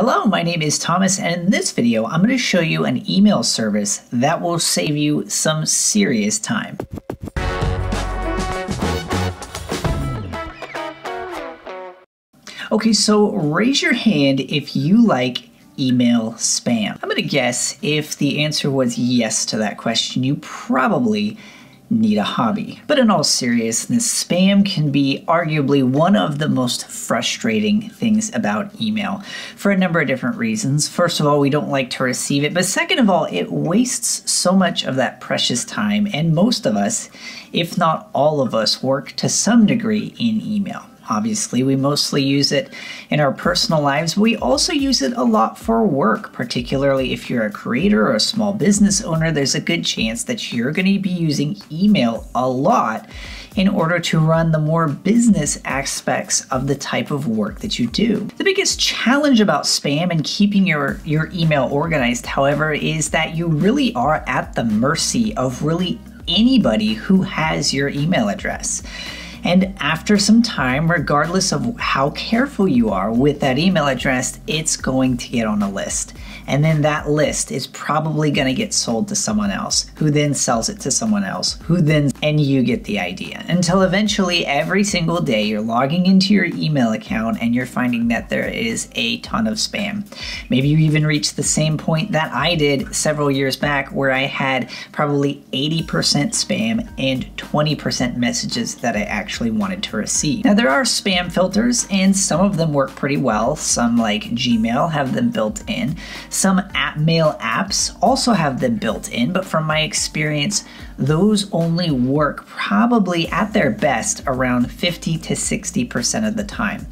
Hello, my name is Thomas, and in this video, I'm going to show you an email service that will save you some serious time. Okay, so raise your hand if you like email spam. I'm going to guess if the answer was yes to that question, you probably need a hobby. But in all seriousness, spam can be arguably one of the most frustrating things about email for a number of different reasons. First of all, we don't like to receive it, but second of all, it wastes so much of that precious time, and most of us, if not all of us, work to some degree in email. Obviously, we mostly use it in our personal lives, but we also use it a lot for work, particularly if you're a creator or a small business owner. There's a good chance that you're going to be using email a lot in order to run the more business aspects of the type of work that you do. The biggest challenge about spam and keeping your, your email organized, however, is that you really are at the mercy of really anybody who has your email address. And after some time, regardless of how careful you are with that email address, it's going to get on a list. And then that list is probably going to get sold to someone else, who then sells it to someone else, who then, and you get the idea. Until eventually, every single day, you're logging into your email account and you're finding that there is a ton of spam. Maybe you even reach the same point that I did several years back, where I had probably 80% spam and 20% messages that I actually actually wanted to receive. Now there are spam filters and some of them work pretty well. Some like Gmail have them built in. Some app mail apps also have them built in, but from my experience, those only work probably at their best around 50 to 60% of the time.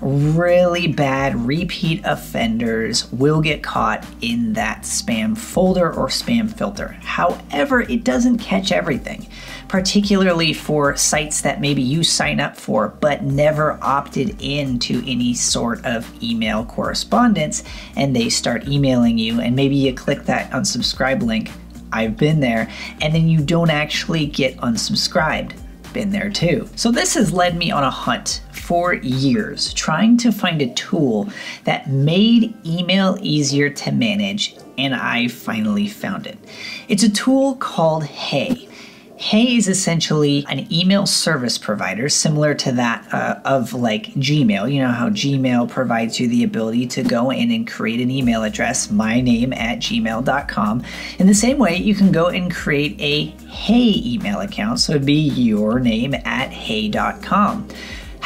Really bad repeat offenders will get caught in that spam folder or spam filter. However, it doesn't catch everything particularly for sites that maybe you sign up for but never opted into any sort of email correspondence and they start emailing you and maybe you click that unsubscribe link. I've been there, and then you don't actually get unsubscribed been there too. So this has led me on a hunt for years trying to find a tool that made email easier to manage and I finally found it. It's a tool called Hey. Hey is essentially an email service provider similar to that uh, of like Gmail. You know how Gmail provides you the ability to go in and create an email address, my name at gmail.com. In the same way, you can go and create a Hey email account, so it'd be your name at hey.com.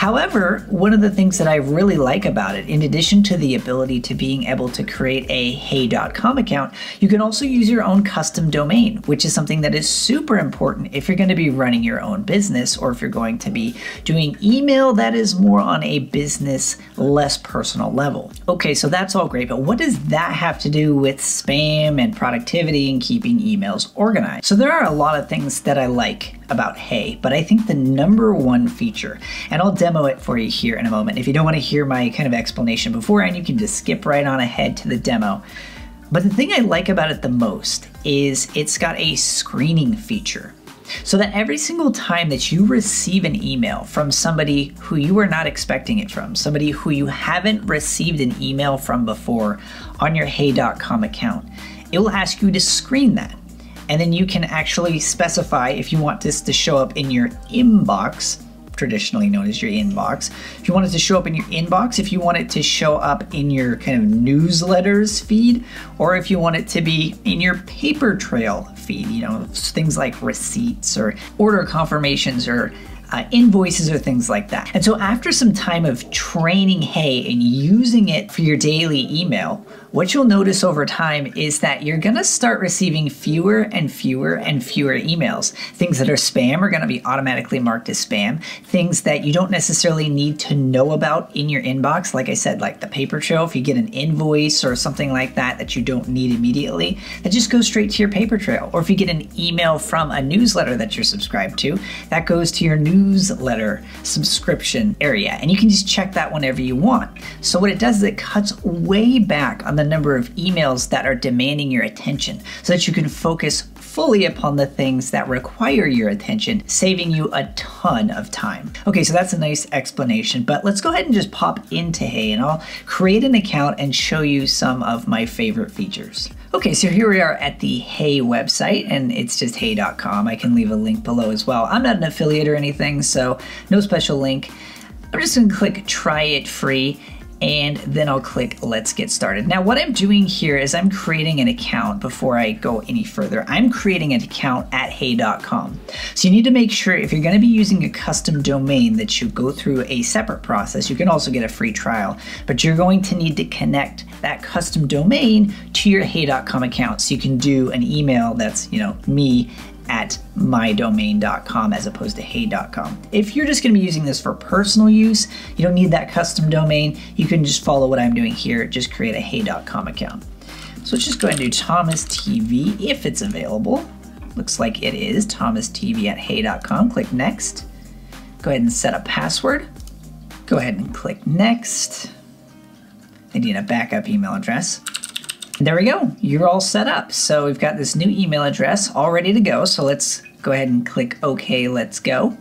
However, one of the things that I really like about it, in addition to the ability to being able to create a hey.com account, you can also use your own custom domain, which is something that is super important if you're going to be running your own business or if you're going to be doing email that is more on a business, less personal level. Okay, so that's all great, but what does that have to do with spam and productivity and keeping emails organized? So there are a lot of things that I like about Hey, but I think the number one feature, and I'll demo it for you here in a moment. If you don't want to hear my kind of explanation beforehand, you can just skip right on ahead to the demo. But the thing I like about it the most is it's got a screening feature. So that every single time that you receive an email from somebody who you are not expecting it from, somebody who you haven't received an email from before on your hey.com account, it will ask you to screen that and then you can actually specify if you want this to show up in your inbox traditionally known as your inbox. If you want it to show up in your inbox, if you want it to show up in your kind of newsletters feed, or if you want it to be in your paper trail feed, you know, things like receipts or order confirmations or uh, invoices or things like that. And so after some time of training Hey and using it for your daily email, what you'll notice over time is that you're gonna start receiving fewer and fewer and fewer emails. Things that are spam are gonna be automatically marked as spam. Things that you don't necessarily need to know about in your inbox, like I said, like the paper trail, if you get an invoice or something like that that you don't need immediately, that just goes straight to your paper trail. Or if you get an email from a newsletter that you're subscribed to, that goes to your newsletter subscription area. And you can just check that whenever you want. So what it does is it cuts way back on the the number of emails that are demanding your attention so that you can focus fully upon the things that require your attention, saving you a ton of time. Okay, so that's a nice explanation, but let's go ahead and just pop into Hey and I'll create an account and show you some of my favorite features. Okay, so here we are at the Hey website, and it's just hey.com. I can leave a link below as well. I'm not an affiliate or anything, so no special link. I'm just gonna click try it free and then I'll click let's get started. Now what I'm doing here is I'm creating an account before I go any further. I'm creating an account at hey.com. So you need to make sure if you're gonna be using a custom domain that you go through a separate process. You can also get a free trial, but you're going to need to connect that custom domain to your hey.com account. So you can do an email that's, you know, me at mydomain.com as opposed to hey.com. If you're just going to be using this for personal use, you don't need that custom domain. You can just follow what I'm doing here, just create a hey.com account. So let's just go ahead and do Thomas TV if it's available. Looks like it is Thomas TV at hey.com. Click next. Go ahead and set a password. Go ahead and click next. I need a backup email address there we go. You're all set up. So we've got this new email address all ready to go. So let's go ahead and click OK, let's go.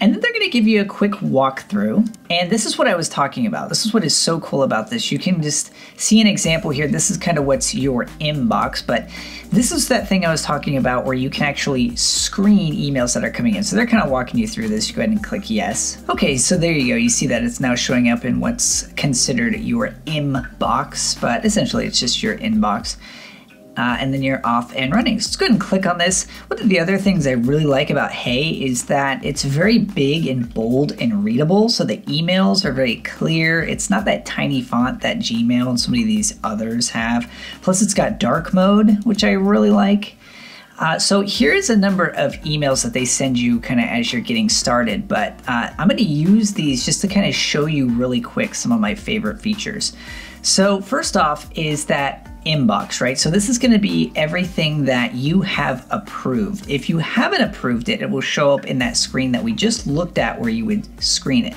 And then they're going to give you a quick walkthrough. And this is what I was talking about. This is what is so cool about this. You can just see an example here. This is kind of what's your inbox, but this is that thing I was talking about where you can actually screen emails that are coming in. So they're kind of walking you through this. You go ahead and click yes. Okay, so there you go. You see that it's now showing up in what's considered your inbox, but essentially it's just your inbox uh, and then you're off and running. So let's go ahead and click on this. One of the other things I really like about Hey is that it's very big and bold and readable. So the emails are very clear. It's not that tiny font that Gmail and so many of these others have. Plus it's got dark mode, which I really like. Uh, so here's a number of emails that they send you kind of as you're getting started, but uh, I'm going to use these just to kind of show you really quick some of my favorite features. So first off is that inbox, right? So this is going to be everything that you have approved. If you haven't approved it, it will show up in that screen that we just looked at where you would screen it.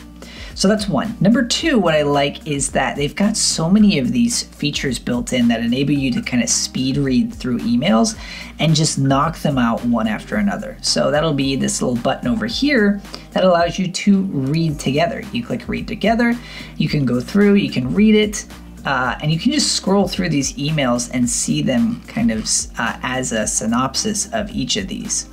So that's one. Number two, what I like is that they've got so many of these features built in that enable you to kind of speed read through emails and just knock them out one after another. So that'll be this little button over here that allows you to read together. You click read together, you can go through, you can read it, uh, and you can just scroll through these emails and see them kind of uh, as a synopsis of each of these.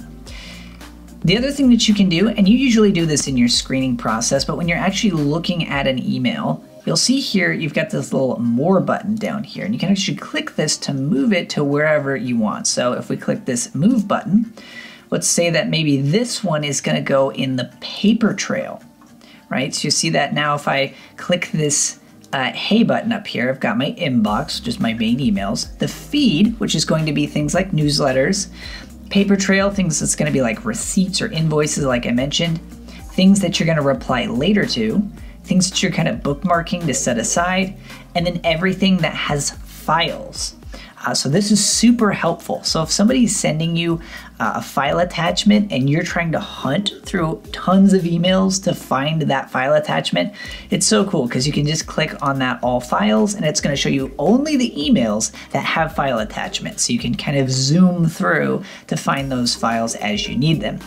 The other thing that you can do, and you usually do this in your screening process, but when you're actually looking at an email, you'll see here you've got this little more button down here, and you can actually click this to move it to wherever you want. So if we click this move button, let's say that maybe this one is going to go in the paper trail, right? So you see that now if I click this uh, Hey button up here. I've got my inbox, just my main emails, the feed, which is going to be things like newsletters, paper trail, things that's going to be like receipts or invoices, like I mentioned, things that you're going to reply later to, things that you're kind of bookmarking to set aside, and then everything that has files. Uh, so this is super helpful. So if somebody's sending you uh, a file attachment and you're trying to hunt through tons of emails to find that file attachment, it's so cool because you can just click on that all files and it's going to show you only the emails that have file attachments. So you can kind of zoom through to find those files as you need them.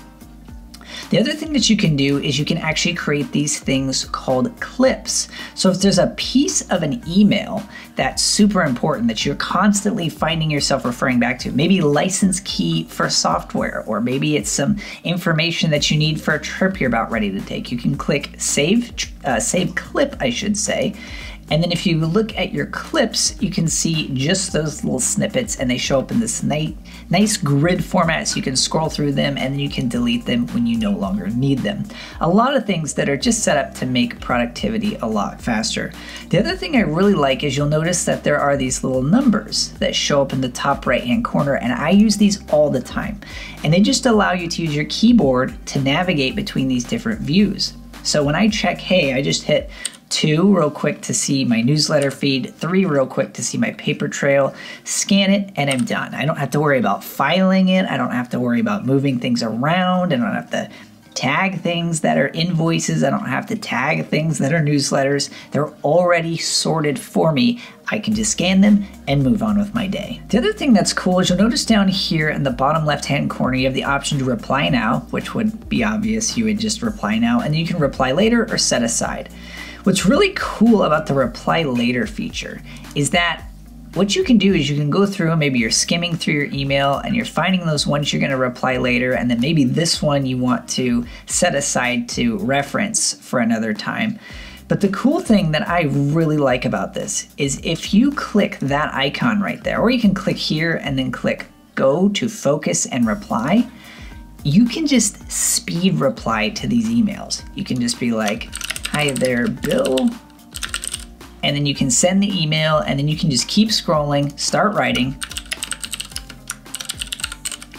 The other thing that you can do is you can actually create these things called clips. So if there's a piece of an email that's super important that you're constantly finding yourself referring back to, maybe license key for software, or maybe it's some information that you need for a trip you're about ready to take, you can click save, uh, save clip, I should say, and then if you look at your clips, you can see just those little snippets and they show up in this nice, nice grid format so you can scroll through them and then you can delete them when you no longer need them. A lot of things that are just set up to make productivity a lot faster. The other thing I really like is you'll notice that there are these little numbers that show up in the top right hand corner and I use these all the time. And they just allow you to use your keyboard to navigate between these different views. So when I check hey, I just hit two real quick to see my newsletter feed, three real quick to see my paper trail, scan it, and I'm done. I don't have to worry about filing it. I don't have to worry about moving things around. I don't have to tag things that are invoices. I don't have to tag things that are newsletters. They're already sorted for me. I can just scan them and move on with my day. The other thing that's cool is you'll notice down here in the bottom left hand corner, you have the option to reply now, which would be obvious. You would just reply now, and you can reply later or set aside. What's really cool about the reply later feature is that what you can do is you can go through and maybe you're skimming through your email and you're finding those ones you're going to reply later and then maybe this one you want to set aside to reference for another time. But the cool thing that I really like about this is if you click that icon right there or you can click here and then click go to focus and reply you can just speed reply to these emails. You can just be like hi there bill and then you can send the email and then you can just keep scrolling, start writing,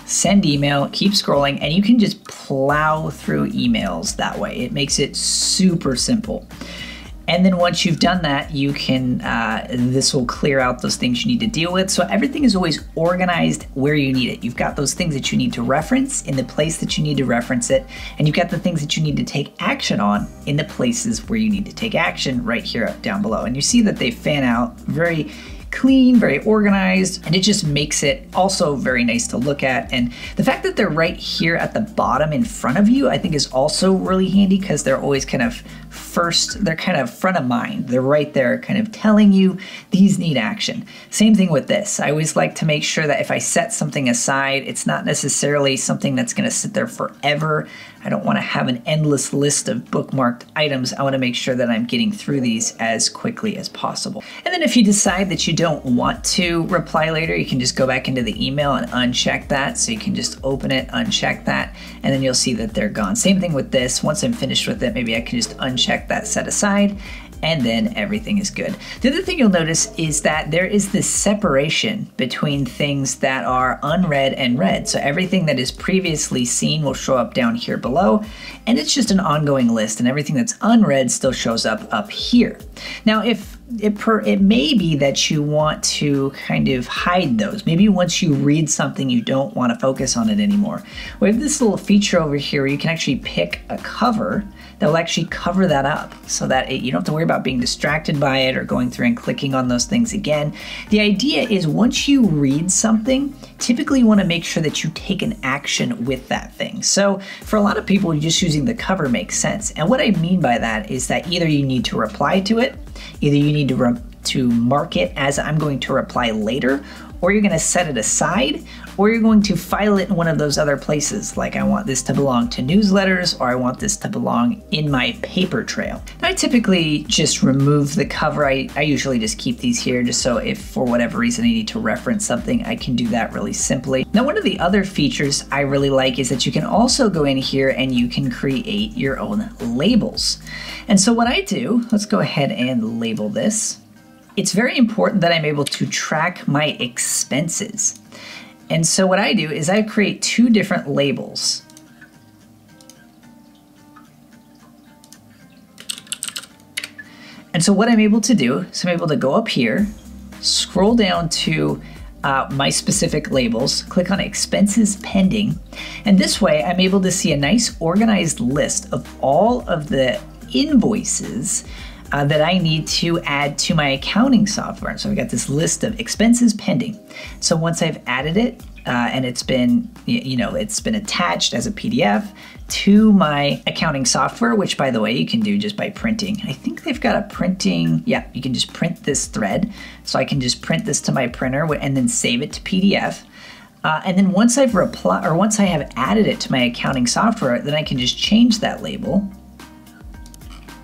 send email, keep scrolling, and you can just plow through emails that way. It makes it super simple. And then once you've done that, you can, uh, this will clear out those things you need to deal with. So everything is always organized where you need it. You've got those things that you need to reference in the place that you need to reference it. And you've got the things that you need to take action on in the places where you need to take action right here down below. And you see that they fan out very clean, very organized, and it just makes it also very nice to look at. And the fact that they're right here at the bottom in front of you, I think is also really handy because they're always kind of first, they're kind of front of mind. They're right there kind of telling you these need action. Same thing with this. I always like to make sure that if I set something aside, it's not necessarily something that's going to sit there forever. I don't want to have an endless list of bookmarked items. I want to make sure that I'm getting through these as quickly as possible. And then if you decide that you don't want to reply later, you can just go back into the email and uncheck that. So you can just open it, uncheck that, and then you'll see that they're gone. Same thing with this. Once I'm finished with it, maybe I can just uncheck that set aside and then everything is good. The other thing you'll notice is that there is this separation between things that are unread and read. So everything that is previously seen will show up down here below, and it's just an ongoing list, and everything that's unread still shows up up here. Now, if it, per, it may be that you want to kind of hide those. Maybe once you read something, you don't want to focus on it anymore. We have this little feature over here where you can actually pick a cover that will actually cover that up so that it, you don't have to worry about being distracted by it or going through and clicking on those things again. The idea is once you read something, typically you want to make sure that you take an action with that thing. So for a lot of people, just using the cover makes sense. And what I mean by that is that either you need to reply to it, either you need to to mark it as I'm going to reply later, or you're going to set it aside, or you're going to file it in one of those other places, like I want this to belong to newsletters, or I want this to belong in my paper trail. I typically just remove the cover. I, I usually just keep these here just so if for whatever reason I need to reference something, I can do that really simply. Now, one of the other features I really like is that you can also go in here and you can create your own labels. And so what I do, let's go ahead and label this. It's very important that I'm able to track my expenses. And so what I do is I create two different labels. And so what I'm able to do is I'm able to go up here, scroll down to uh, my specific labels, click on expenses pending, and this way I'm able to see a nice organized list of all of the invoices uh, that I need to add to my accounting software. So I've got this list of expenses pending. So once I've added it uh, and it's been, you know, it's been attached as a PDF to my accounting software, which by the way, you can do just by printing. I think they've got a printing, yeah, you can just print this thread. So I can just print this to my printer and then save it to PDF. Uh, and then once I've replied, or once I have added it to my accounting software, then I can just change that label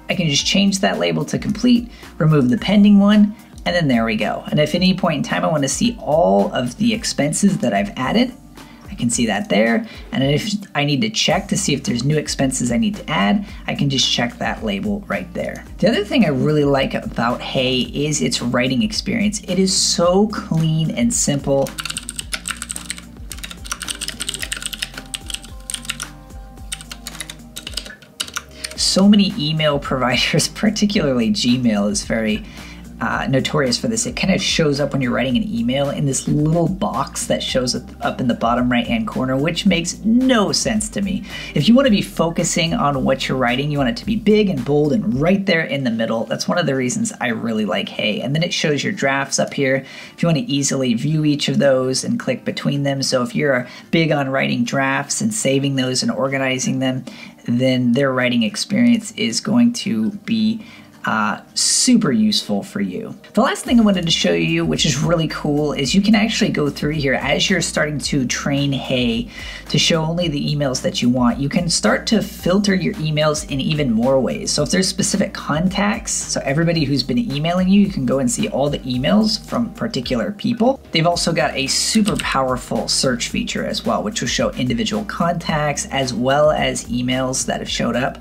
I can just change that label to complete, remove the pending one, and then there we go. And if at any point in time I want to see all of the expenses that I've added, I can see that there. And if I need to check to see if there's new expenses I need to add, I can just check that label right there. The other thing I really like about Hey is its writing experience. It is so clean and simple. So many email providers, particularly Gmail, is very uh, notorious for this. It kind of shows up when you're writing an email in this little box that shows up in the bottom right hand corner, which makes no sense to me. If you want to be focusing on what you're writing, you want it to be big and bold and right there in the middle. That's one of the reasons I really like Hey. And then it shows your drafts up here if you want to easily view each of those and click between them. So if you're big on writing drafts and saving those and organizing them, then their writing experience is going to be uh, super useful for you. The last thing I wanted to show you, which is really cool, is you can actually go through here as you're starting to train Hey to show only the emails that you want. You can start to filter your emails in even more ways. So if there's specific contacts, so everybody who's been emailing you, you can go and see all the emails from particular people. They've also got a super powerful search feature as well, which will show individual contacts as well as emails that have showed up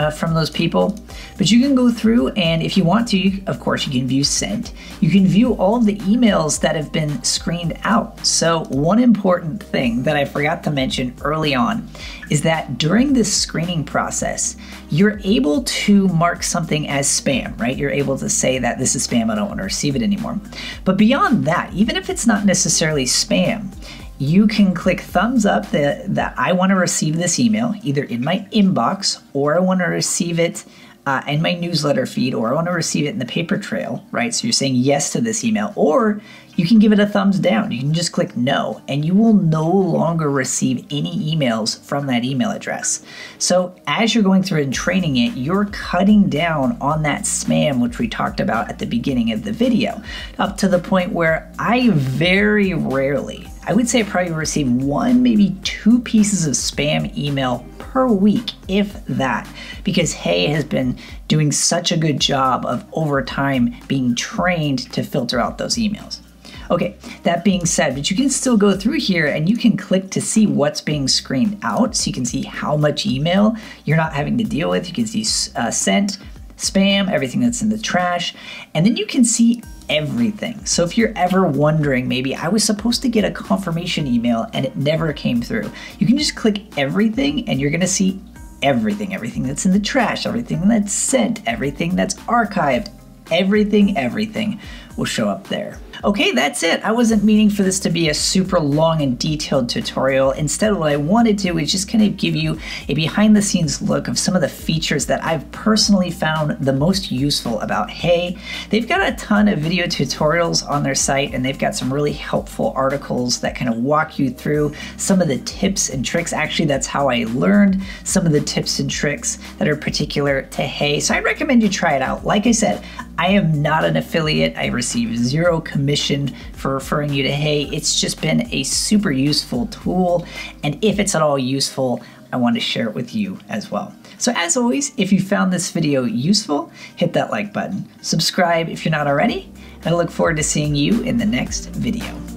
uh, from those people. But you can go through, and if you want to, you, of course, you can view sent. You can view all of the emails that have been screened out. So, one important thing that I forgot to mention early on is that during this screening process, you're able to mark something as spam, right? You're able to say that this is spam, I don't want to receive it anymore. But beyond that, even if it's not necessarily spam, you can click thumbs up that, that I want to receive this email either in my inbox or I want to receive it uh, in my newsletter feed or I want to receive it in the paper trail, right? So you're saying yes to this email, or you can give it a thumbs down. You can just click no, and you will no longer receive any emails from that email address. So as you're going through and training it, you're cutting down on that spam, which we talked about at the beginning of the video, up to the point where I very rarely I would say I probably receive one, maybe two pieces of spam email per week, if that, because Hey has been doing such a good job of over time being trained to filter out those emails. Okay, that being said, but you can still go through here and you can click to see what's being screened out. So you can see how much email you're not having to deal with. You can see uh, sent, spam, everything that's in the trash, and then you can see everything. So if you're ever wondering, maybe I was supposed to get a confirmation email and it never came through, you can just click everything and you're gonna see everything everything that's in the trash, everything that's sent, everything that's archived, everything, everything will show up there. Okay, that's it. I wasn't meaning for this to be a super long and detailed tutorial. Instead, what I wanted to is just kind of give you a behind the scenes look of some of the features that I've personally found the most useful about Hey. They've got a ton of video tutorials on their site and they've got some really helpful articles that kind of walk you through some of the tips and tricks. Actually, that's how I learned some of the tips and tricks that are particular to Hey. So I recommend you try it out. Like I said, I am not an affiliate. I receive zero commission for referring you to Hey. It's just been a super useful tool. And if it's at all useful, I want to share it with you as well. So as always, if you found this video useful, hit that like button. Subscribe if you're not already, and I look forward to seeing you in the next video.